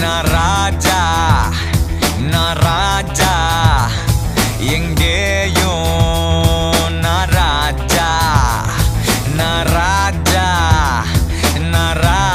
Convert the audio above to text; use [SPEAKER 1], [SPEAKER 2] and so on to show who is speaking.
[SPEAKER 1] நான் ராஜா நான் ராஜா எங்கேயும் நான் ராஜா நான் ராஜா நான் ராஜா